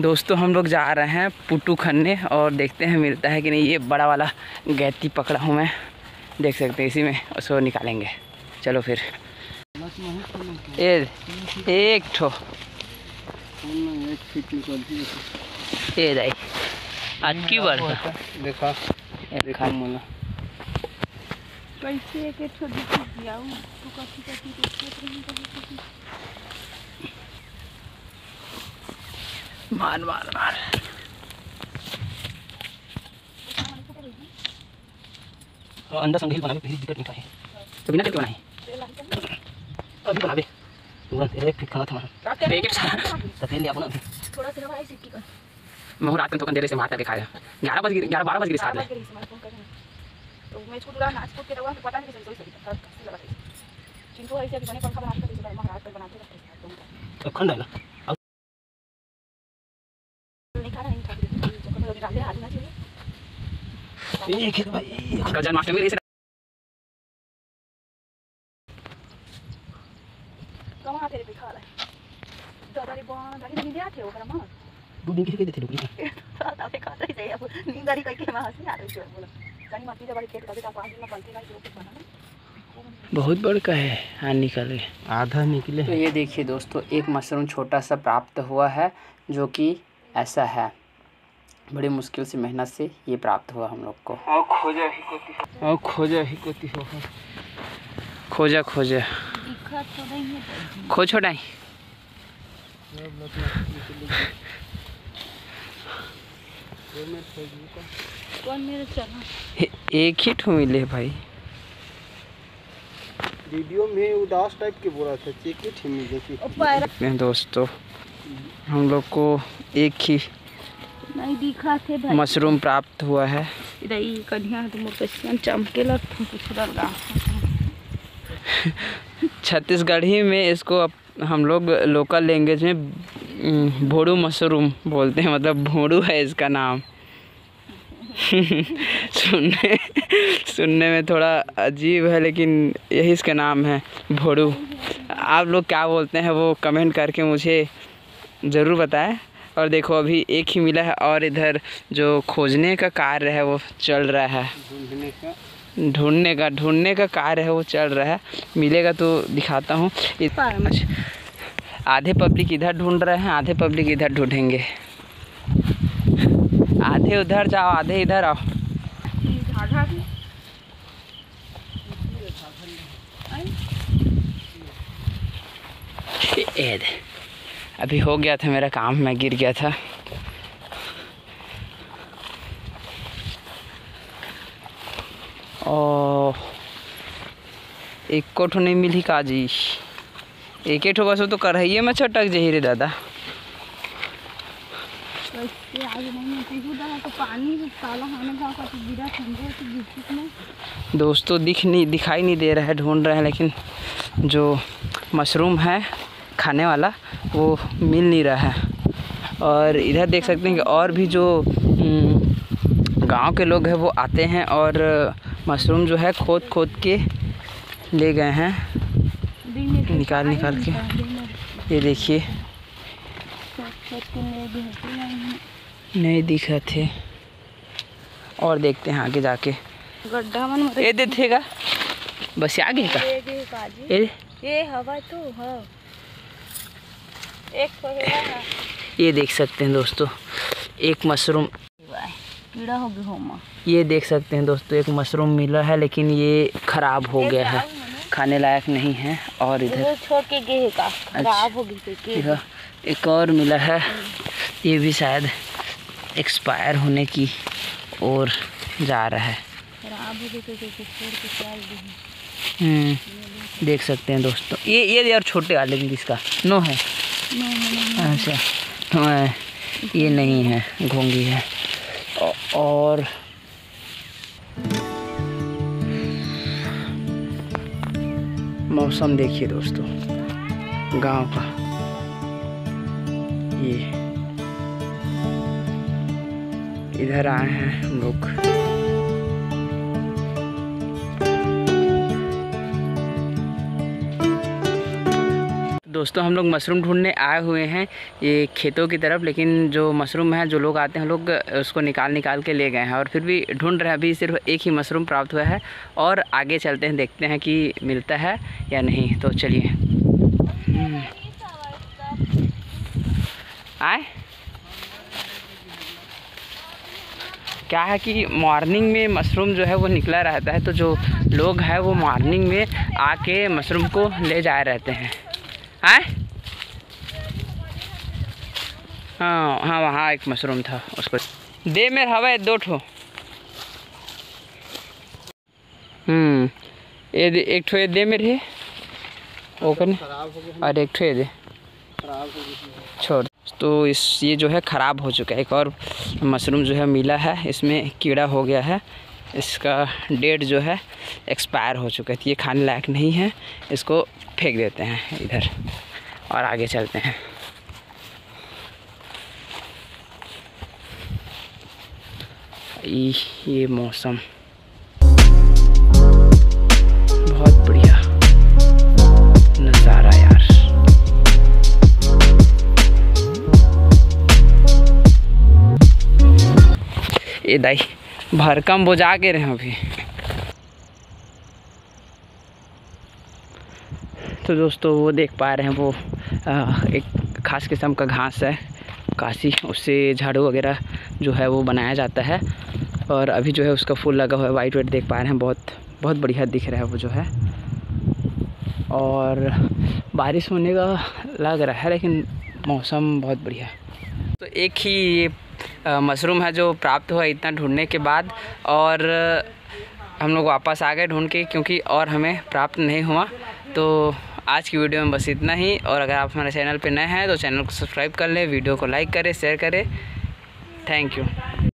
दोस्तों हम लोग जा रहे हैं पुटू खनने और देखते हैं मिलता है कि नहीं। ये बड़ा वाला गैती पकड़ा हूँ मैं। देख सकते हैं इसी में उसको निकालेंगे। चलो फिर। ए एक ठो। ए दाई आज की बार देखा। देखा मला। कैसे एक छोटी चीज़ दियाऊ तू कथी कथी देखत रही कभी मार मार मार अंदर संग बना फिर दिक्कत नहीं है। तो बिना करके बनाए। अभी बना दे तुरंत एक फिट खाना था मैं एक सारा तो फिर लिया अपना थोड़ा सा भाई सिक्की कर। मैं रात में तो देर से मार करके खाया ग्यारह बजे ग्यारह बारह बजे साथ बाबा के में। तो मैं इसको पूरा नाच को के रवा पता नहीं कैसे सही सही सही लगा चिंटू ऐसे कि बने पंखा बना के कैसे महाराज पर बनाते रहते हैं। तो खंड है ना नहीं खा रहा नहीं खा रहा चक्कर में डाल दे हाथ ना एक भाई जन्माष्टमी तेरे पे खा रहा है दादी दिन के देते डुबली दादा पे खाता ही अब आ रही है बोला कहीं मत जब खेत करके आप आज में बनते नहीं जो कुछ बना बहुत बड़का है हाँ निकल। गए आधा निकले। तो ये देखिए दोस्तों एक मशरूम छोटा सा प्राप्त हुआ है जो कि ऐसा है। बड़ी मुश्किल से मेहनत से ये प्राप्त हुआ हम लोग को। और खोजा ही कोती और खोजा ही कोती हो। खोजा खोजा। खो छोड़ाई कौन मेरे चला एक ही ठो मिले भाई। वीडियो में उदास टाइप के बोला था चेक ही मिल दोस्तों हम लोग को एक ही नहीं दिखा थे भाई। मशरूम प्राप्त हुआ है। ई कन्या तो मोर कैसे चमके लगता कुछ लगा छत्तीसगढ़ी में इसको अप- हम लोग लोकल लैंग्वेज में भोड़ू मशरूम बोलते हैं मतलब भोड़ू है इसका नाम। सुनने सुनने में थोड़ा अजीब है लेकिन यही इसका नाम है भोड़ू। आप लोग क्या बोलते हैं वो कमेंट करके मुझे ज़रूर बताएँ। और देखो अभी एक ही मिला है और इधर जो खोजने का कार्य है वो चल रहा है। ढूँढने का? ढूँढने का ढूँढने का कार्य है वो चल रहा है। मिलेगा तो दिखाता हूँ। अच्छा, आधे पब्लिक इधर ढूंढ रहे हैं आधे पब्लिक इधर ढूंढेंगे। आधे उधर जाओ आधे इधर आओ। ये। अभी हो गया था मेरा काम, मैं गिर गया था। ओ एक को ठो नहीं मिली काजी। एक ठो बस तो कढ़ाइए में छटक जही रे दादा। तो तो तो दोस्तों दिख नहीं, दिखाई नहीं दे रहा है, ढूंढ रहे हैं, लेकिन जो मशरूम है खाने वाला वो मिल नहीं रहा है। और इधर देख सकते हैं कि और भी जो गाँव के लोग हैं वो आते हैं और मशरूम जो है खोद खोद के ले गए हैं। निकाल निकाल के। ये देखिए। नहीं दिखा थे। और देखते हैं आगे जाके। गड्ढा मन ये देखेगा। बस आगे का। ये हवा तो है। ये देख सकते हैं दोस्तों एक मशरूम। कीड़ा हो गया होमा। ये देख सकते हैं दोस्तों एक मशरूम मिला है लेकिन ये खराब हो गया है। खाने लायक नहीं है और इधर छोड़ के गए खराब हो गई एक और मिला है। ये भी शायद एक्सपायर होने की ओर जा रहा है। हो हम्म, देख सकते हैं दोस्तों। ये ये यार छोटे वाले में किसका नो है। अच्छा है, ये नहीं है घोंगी है। और? मौसम देखिए दोस्तों, गाँव का। ये। इधर आए हैं हम लोग। दोस्तों, हम लोग मशरूम ढूँढने आए हुए हैं ये खेतों की तरफ़, लेकिन जो मशरूम है, जो लोग आते हैं, लोग उसको निकाल निकाल के ले गए हैं और फिर भी ढूंढ रहे हैं। अभी सिर्फ़ एक ही मशरूम प्राप्त हुआ है और आगे चलते हैं, देखते हैं कि मिलता है या नहीं। तो चलिए। हम्म। आए। क्या है कि मॉर्निंग में मशरूम जो है, वो निकला रहता है तो जो लोग हैं, वो मॉर्निंग में आके मशरूम को ले जाए रहते हैं। आए हाँ हाँ वहाँ एक मशरूम था, उसको दे मेरे हवा दो ठो। हम्म ये एक ठो ये दे मेरे। करने खराब और एक ठो ये दे। हो छोड़। तो इस, ये जो है, ख़राब हो चुका है। एक और मशरूम जो है, मिला है, इसमें कीड़ा हो गया है। इसका डेट जो है एक्सपायर हो चुका है तो ये खाने लायक नहीं है। इसको फेंक देते हैं इधर और आगे चलते हैं। ये मौसम। बहुत बढ़िया नज़ारा यार। ये दाई भरकम बोझा के रहे अभी। तो दोस्तों वो देख पा रहे हैं वो आ, एक खास किस्म का घास है काशी। उससे झाड़ू वगैरह जो है वो बनाया जाता है और अभी जो है उसका फूल लगा हुआ है वाइट वाइट देख पा रहे हैं बहुत बहुत बढ़िया दिख रहा है वो जो है। और बारिश होने का लग रहा है लेकिन मौसम बहुत बढ़िया तो एक ही ये मशरूम है जो प्राप्त हुआ इतना ढूँढने के बाद और हम लोग वापस आ गए ढूंढ के क्योंकि और हमें प्राप्त नहीं हुआ। तो आज की वीडियो में बस इतना ही और अगर आप हमारे चैनल पर नए हैं तो चैनल को सब्सक्राइब कर लें, वीडियो को लाइक करें, शेयर करें। Thank you.